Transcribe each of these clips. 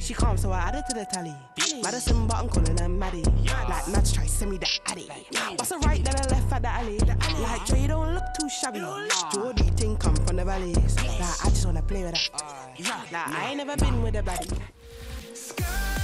She calm, so I added to the tally. Madison, but I'm calling her Maddie. Like Mads try send me the addy. Bust a right, then I left at the alley. Like Dre don't look too shabby. Jordy ting come from the valleys. Like I just wanna play with that. Like I ain't never been with a baddie.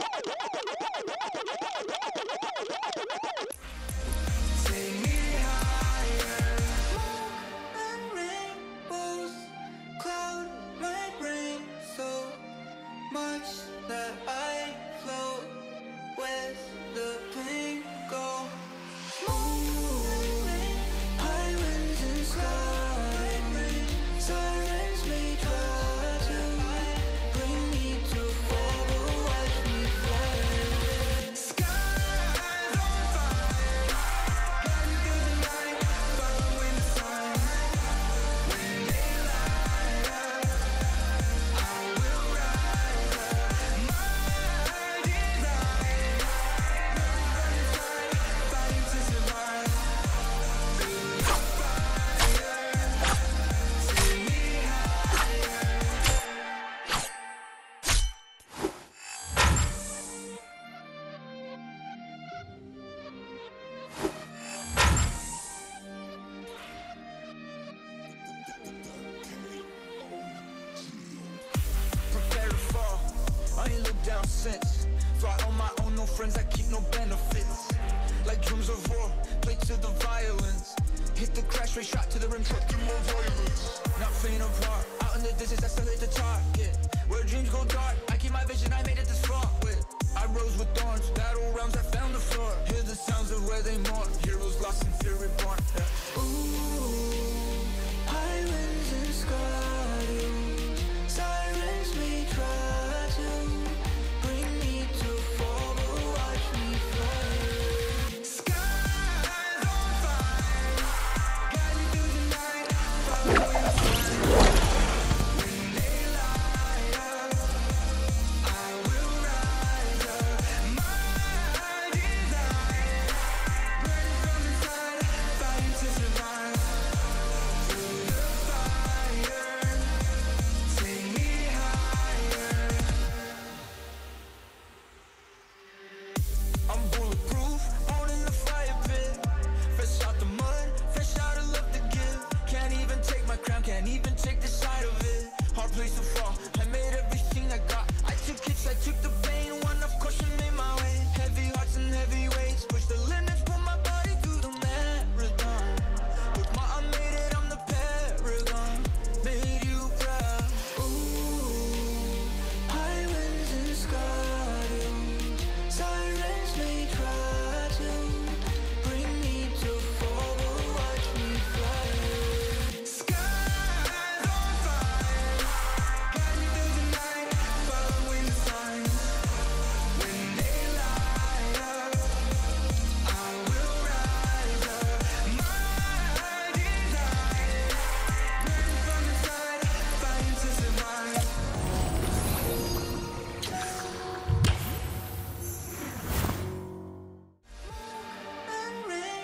ain't since. Fly on my own, no friends, I keep no benefits. Like drums of war, play to the violence. Hit the crash rate, shot to the rim, truck more violence. Not faint of heart, out in the distance, I still hit the target. Where dreams go dark, I keep my vision, I made it this far. With I rose with thorns, battle realms, I found the floor. Hear the sounds place to fall. I made every scene I got. I took hits, I took the